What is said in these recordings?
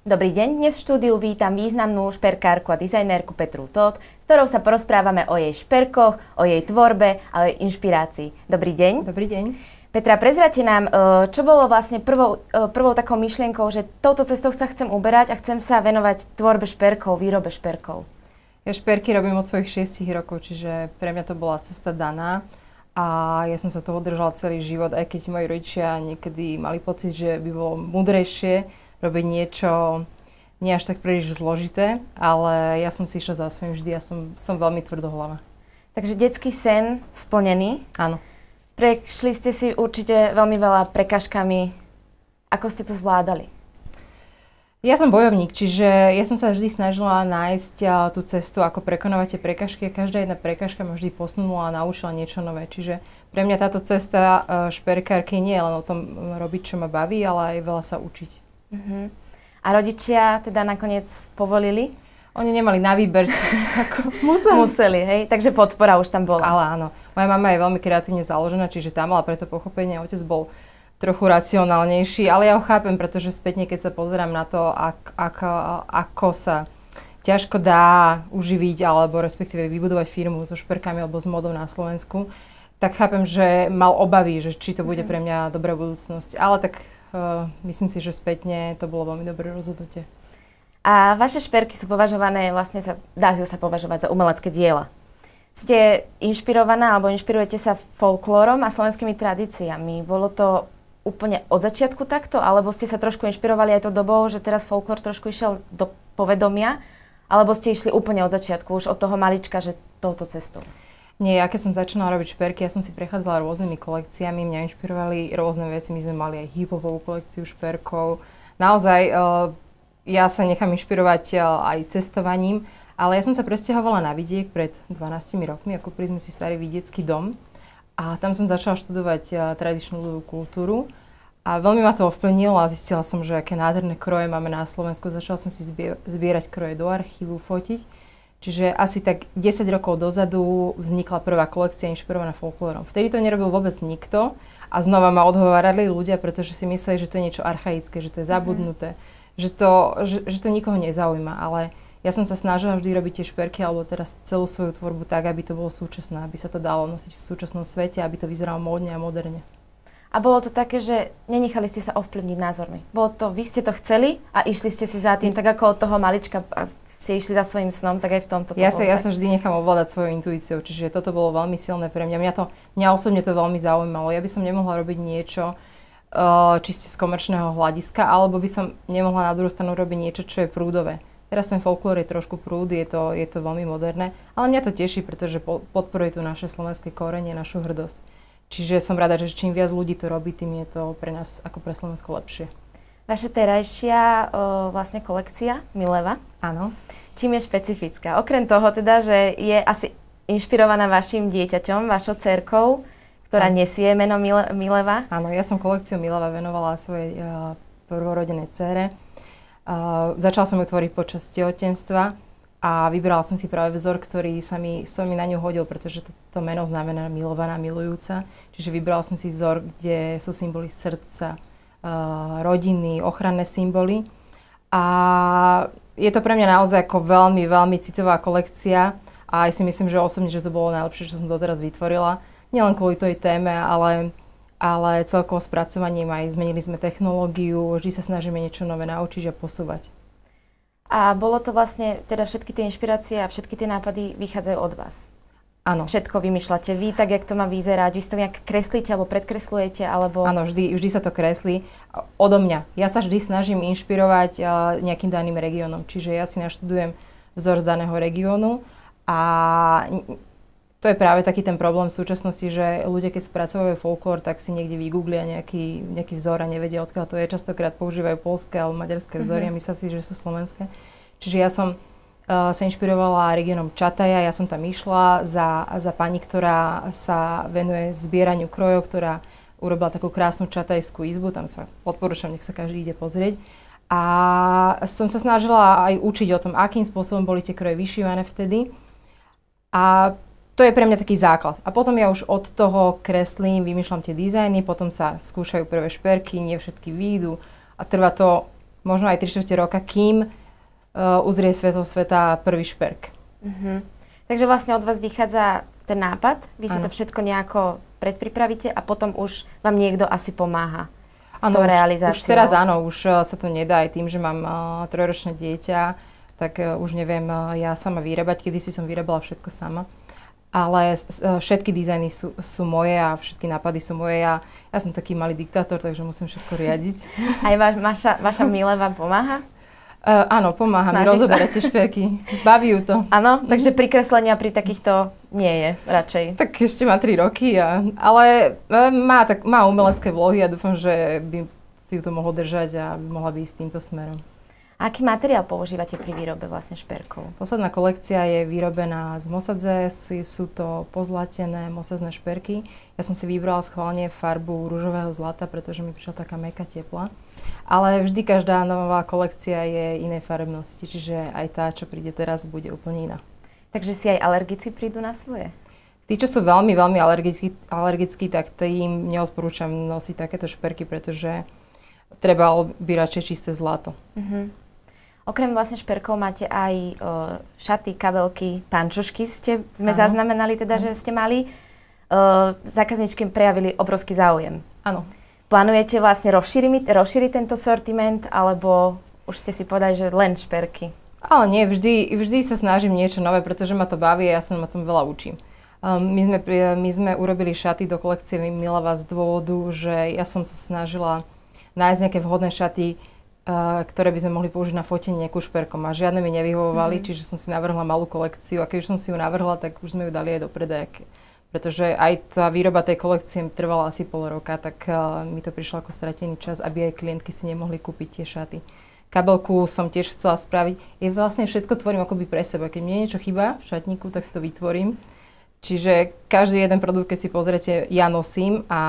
Dobrý deň, dnes v štúdiu vítam významnú šperkárku a dizajnérku Petru Todd, s ktorou sa porozprávame o jej šperkoch, o jej tvorbe a o jej inšpirácii. Dobrý deň. Dobrý deň. Petra, prezrate nám, e, čo bolo vlastne prvou, e, prvou takou myšlienkou, že touto cestou sa chcem uberať a chcem sa venovať tvorbe šperkov, výrobe šperkov. Ja šperky robím od svojich 6 rokov, čiže pre mňa to bola cesta daná. A ja som sa toho držala celý život, aj keď moji rodičia niekedy mali pocit, že by bolo mudrejšie robiť niečo nie až tak príliš zložité, ale ja som si išla za svojím vždy, ja som, som veľmi tvrdohlava. Takže detský sen splnený. Áno. Prešli ste si určite veľmi veľa prekažkami. Ako ste to zvládali? Ja som bojovník, čiže ja som sa vždy snažila nájsť tú cestu, ako prekonávať tie prekažky. Každá jedna prekažka ma vždy posunula a naučila niečo nové. Čiže pre mňa táto cesta šperkárky nie je len o tom robiť, čo ma baví, ale aj veľa sa učiť. Uh-huh. A rodičia teda nakoniec povolili? Oni nemali na výber, čiže ako museli. museli, hej? Takže podpora už tam bola. Ale áno. Moja mama je veľmi kreatívne založená, čiže tam mala preto pochopenie. Otec bol trochu racionálnejší, ale ja ho chápem, pretože spätne, keď sa pozerám na to, ak, ak, ako sa ťažko dá uživiť alebo respektíve vybudovať firmu so šperkami alebo s modou na Slovensku, tak chápem, že mal obavy, že či to bude mhm. pre mňa dobrá budúcnosť. Ale tak myslím si, že spätne to bolo veľmi dobré rozhodnutie. A vaše šperky sú považované, vlastne sa, dá sa považovať za umelecké diela. Ste inšpirovaná alebo inšpirujete sa folklórom a slovenskými tradíciami. Bolo to úplne od začiatku takto, alebo ste sa trošku inšpirovali aj to dobou, že teraz folklór trošku išiel do povedomia, alebo ste išli úplne od začiatku, už od toho malička, že touto cestou? Nie, ja keď som začala robiť šperky, ja som si prechádzala rôznymi kolekciami, mňa inšpirovali rôzne veci, my sme mali aj hip-hopovú kolekciu šperkov. Naozaj, uh, ja sa nechám inšpirovať uh, aj cestovaním, ale ja som sa presťahovala na vidiek pred 12 rokmi, ako sme si starý vidiecký dom a tam som začala študovať uh, tradičnú ľudovú kultúru. A veľmi ma to ovplyvnilo a zistila som, že aké nádherné kroje máme na Slovensku. Začala som si zbierať kroje do archívu, fotiť. Čiže asi tak 10 rokov dozadu vznikla prvá kolekcia inšpirovaná folklórom. Vtedy to nerobil vôbec nikto a znova ma odhovárali ľudia, pretože si mysleli, že to je niečo archaické, že to je mhm. zabudnuté, mm-hmm. že, to, že, že to nikoho nezaujíma. Ale ja som sa snažila vždy robiť tie šperky alebo teraz celú svoju tvorbu tak, aby to bolo súčasné, aby sa to dalo nosiť v súčasnom svete, aby to vyzeralo módne a moderne. A bolo to také, že nenechali ste sa ovplyvniť názormi. Bolo to, vy ste to chceli a išli ste si za tým, tak ako od toho malička ste išli za svojím snom, tak aj v tomto. Ja sa, ja sa vždy nechám ovládať svojou intuíciou, čiže toto bolo veľmi silné pre mňa. Mňa, to, mňa osobne to veľmi zaujímalo. Ja by som nemohla robiť niečo, uh, čiste z komerčného hľadiska, alebo by som nemohla na druhú stranu robiť niečo, čo je prúdové. Teraz ten folklór je trošku prúd, je to, je to veľmi moderné, ale mňa to teší, pretože po, podporuje tu naše slovenské korenie, našu hrdosť. Čiže som rada, že čím viac ľudí to robí, tým je to pre nás ako pre Slovensko lepšie. Vaša terajšia uh, vlastne kolekcia Mileva. Áno. Čím je špecifická? Okrem toho teda, že je asi inšpirovaná vašim dieťaťom, vašou cerkou, ktorá Áno. nesie meno Mile- Mileva. Áno, ja som kolekciu Mileva venovala svojej uh, prvorodenej cére. Uh, začala som ju tvoriť počas tehotenstva a vybrala som si práve vzor, ktorý sa mi, som mi na ňu hodil, pretože to, to meno znamená milovaná, milujúca. Čiže vybrala som si vzor, kde sú symboly srdca, rodiny, ochranné symboly. A je to pre mňa naozaj ako veľmi, veľmi citová kolekcia a aj si myslím, že osobne, že to bolo najlepšie, čo som doteraz vytvorila. Nielen kvôli tej téme, ale, ale celkovo spracovaním aj zmenili sme technológiu, vždy sa snažíme niečo nové naučiť a posúvať. A bolo to vlastne, teda všetky tie inšpirácie a všetky tie nápady vychádzajú od vás. Áno. Všetko vymýšľate vy, tak jak to má vyzerať, vy si to nejak kreslíte alebo predkreslujete, alebo... Áno, vždy, vždy sa to kreslí odo mňa. Ja sa vždy snažím inšpirovať uh, nejakým daným regiónom, čiže ja si naštudujem vzor z daného regiónu a to je práve taký ten problém v súčasnosti, že ľudia, keď spracovajú folklór, tak si niekde vygooglia nejaký, nejaký vzor a nevedia, odkiaľ to je. Častokrát používajú polské alebo maďarské vzory mm-hmm. a myslia si, že sú slovenské. Čiže ja som sa inšpirovala regionom Čataja, ja som tam išla za, za pani, ktorá sa venuje zbieraniu krojov, ktorá urobila takú krásnu čatajskú izbu, tam sa odporúčam, nech sa každý ide pozrieť. A som sa snažila aj učiť o tom, akým spôsobom boli tie kroje vyšívané vtedy. A to je pre mňa taký základ. A potom ja už od toho kreslím, vymýšľam tie dizajny, potom sa skúšajú prvé šperky, nie všetky výjdu a trvá to možno aj 3 roka, kým uzrie svetlo sveta prvý šperk. Uh-huh. Takže vlastne od vás vychádza ten nápad, vy si ano. to všetko nejako predpripravíte a potom už vám niekto asi pomáha s ano, tou realizáciou. Už, už teraz áno, už uh, sa to nedá aj tým, že mám uh, trojročné dieťa, tak uh, už neviem uh, ja sama vyrábať, kedy si som vyrábala všetko sama ale všetky dizajny sú, sú moje a všetky nápady sú moje. Ja, ja som taký malý diktátor, takže musím všetko riadiť. Aj va, vaša, vaša milé vám pomáha? Uh, áno, pomáha mi rozoberať tie šperky. Baví ju to. Áno, takže pri kreslenia pri takýchto nie je radšej. Tak ešte má 3 roky, a, ale uh, má, tak, má umelecké vlohy a dúfam, že by si ju to mohol držať a by mohla by ísť týmto smerom. Aký materiál používate pri výrobe vlastne šperkov? Posledná kolekcia je vyrobená z mosadze, sú, sú to pozlatené mosazné šperky. Ja som si vybrala schválne farbu rúžového zlata, pretože mi prišla taká meka tepla. Ale vždy každá nová kolekcia je inej farebnosti, čiže aj tá, čo príde teraz, bude úplne iná. Takže si aj alergici prídu na svoje? Tí, čo sú veľmi, veľmi alergickí, alergickí tak tým neodporúčam nosiť takéto šperky, pretože treba by radšej čisté zlato. Uh-huh. Okrem vlastne šperkov máte aj o, šaty, kabelky, pančušky ste, sme ano. zaznamenali teda, že ste mali. O, zákazničky prejavili obrovský záujem. Áno. Plánujete vlastne rozšíriť, rozšíriť tento sortiment, alebo už ste si povedali, že len šperky? Ale nie, vždy, vždy sa snažím niečo nové, pretože ma to baví a ja sa na tom veľa učím. Um, my, sme, my sme urobili šaty do kolekcie Milava z dôvodu, že ja som sa snažila nájsť nejaké vhodné šaty, ktoré by sme mohli použiť na fotenie kušperkom a žiadne mi nevyhovovali, mm-hmm. čiže som si navrhla malú kolekciu a keď už som si ju navrhla, tak už sme ju dali aj do predajky. Pretože aj tá výroba tej kolekcie trvala asi pol roka, tak uh, mi to prišlo ako stratený čas, aby aj klientky si nemohli kúpiť tie šaty. Kabelku som tiež chcela spraviť. Je vlastne všetko tvorím akoby pre seba. Keď mne niečo chýba v šatníku, tak si to vytvorím. Čiže každý jeden produkt, keď si pozriete, ja nosím a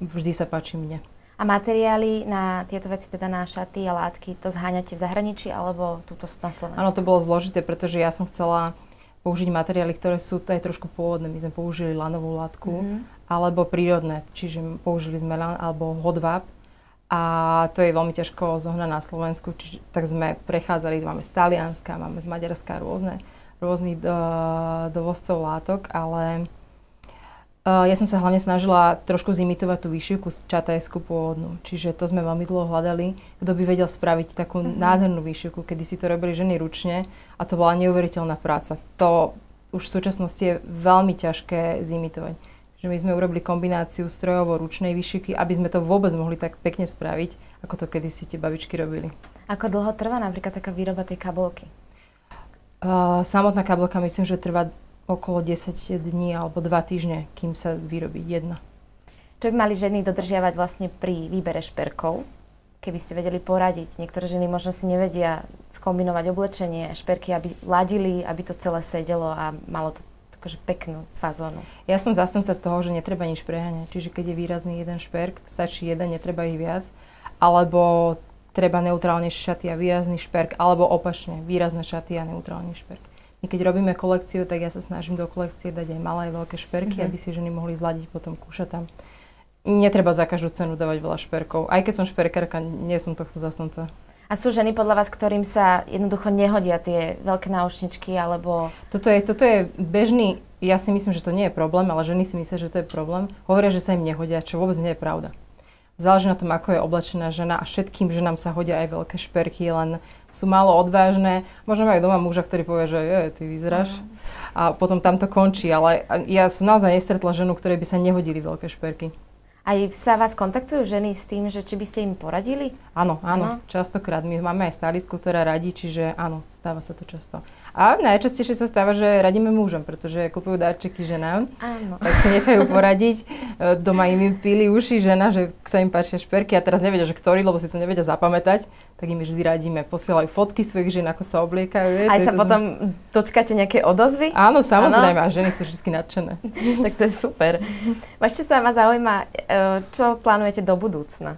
vždy sa páči mne. A materiály na tieto veci, teda na šaty a látky, to zháňate v zahraničí alebo túto na Slovensku? Áno, to bolo zložité, pretože ja som chcela použiť materiály, ktoré sú to aj trošku pôvodné. My sme použili lanovú látku mm-hmm. alebo prírodné, čiže použili sme lan alebo hodvap. A to je veľmi ťažko zohnať na Slovensku, čiže, tak sme prechádzali, máme z Talianska, máme z Maďarska rôzne, rôznych do, dovozcov látok, ale ja som sa hlavne snažila trošku zimitovať tú výšivku čatajskú pôvodnú. Čiže to sme veľmi dlho hľadali, kto by vedel spraviť takú uh-huh. nádhernú výšivku, kedy si to robili ženy ručne a to bola neuveriteľná práca. To už v súčasnosti je veľmi ťažké zimitovať. Že my sme urobili kombináciu strojovo-ručnej výšivky, aby sme to vôbec mohli tak pekne spraviť, ako to kedysi tie babičky robili. Ako dlho trvá napríklad taká výroba tej kabelky? Uh, samotná kabelka myslím, že trvá okolo 10 dní alebo 2 týždne, kým sa vyrobí jedna. Čo by mali ženy dodržiavať vlastne pri výbere šperkov? Keby ste vedeli poradiť. Niektoré ženy možno si nevedia skombinovať oblečenie, šperky, aby ladili, aby to celé sedelo a malo to akože peknú fazónu. Ja som zastanca toho, že netreba nič preháňať. Čiže keď je výrazný jeden šperk, stačí jeden, netreba ich viac. Alebo treba neutrálne šaty a výrazný šperk, alebo opačne, výrazné šaty a neutrálny šperk. Keď robíme kolekciu, tak ja sa snažím do kolekcie dať aj malé veľké šperky, mm-hmm. aby si ženy mohli zladiť potom tam. Netreba za každú cenu dávať veľa šperkov. Aj keď som šperkárka, nie som tohto zastanca. A sú ženy podľa vás, ktorým sa jednoducho nehodia tie veľké náušničky, alebo... Toto je, toto je bežný, ja si myslím, že to nie je problém, ale ženy si myslia, že to je problém. Hovoria, že sa im nehodia, čo vôbec nie je pravda. Záleží na tom, ako je oblečená žena a všetkým ženám sa hodia aj veľké šperky, len sú málo odvážne. Možno majú doma muža, ktorý povie, že je, ty vyzeráš. Mm. A potom tam to končí, ale ja som naozaj nestretla ženu, ktorej by sa nehodili veľké šperky. Aj sa vás kontaktujú ženy s tým, že či by ste im poradili? Áno, áno, áno. častokrát. My máme aj stylistku, ktorá radí, čiže áno, stáva sa to často. A najčastejšie sa stáva, že radíme mužom, pretože kupujú darčeky ženám, áno. tak si nechajú poradiť. E, doma im pili uši žena, že sa im páčia šperky a teraz nevedia, že ktorý, lebo si to nevedia zapamätať, tak im vždy radíme. Posielajú fotky svojich žien, ako sa obliekajú. Je, aj sa potom z... dočkáte nejaké odozvy? Áno, samozrejme, áno? a ženy sú vždy nadšené. tak to je super. Ešte sa ma zaujíma, e, čo plánujete do budúcna?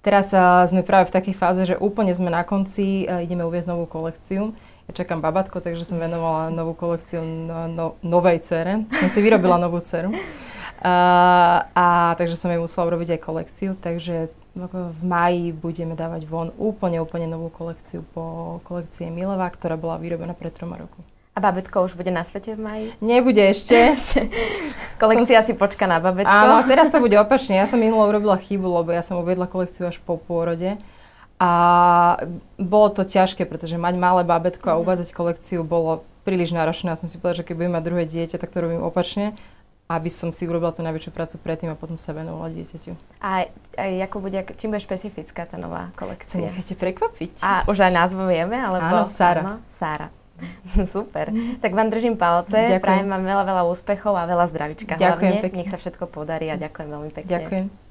Teraz uh, sme práve v takej fáze, že úplne sme na konci, ideme uviezť novú kolekciu. Ja čakám babatko, takže som venovala novú kolekciu no, no, novej cere. Som si vyrobila novú ceru. Uh, a takže som jej musela urobiť aj kolekciu, takže v máji budeme dávať von úplne, úplne novú kolekciu po kolekcie Mileva, ktorá bola vyrobená pred troma rokmi. A babetko už bude na svete v maji? Nebude ešte. Kolekcia som... si počka na babetko. Áno, teraz to bude opačne. Ja som minulo urobila chybu, lebo ja som uviedla kolekciu až po pôrode. A bolo to ťažké, pretože mať malé babetko a mhm. uvádzať kolekciu bolo príliš náročné. Ja som si povedala, že keď budem mať druhé dieťa, tak to robím opačne aby som si urobila tú najväčšiu prácu predtým a potom sa venovala dieťaťu. A, a ako bude, čím bude špecifická tá nová kolekcia? Sa nechajte prekvapiť. A už aj názvo vieme? Alebo... Áno, Sára. Sára. Super. Tak vám držím palce, ďakujem. prajem vám veľa, veľa úspechov a veľa zdravička. Ďakujem hlavne. pekne. Nech sa všetko podarí a ďakujem veľmi pekne. Ďakujem.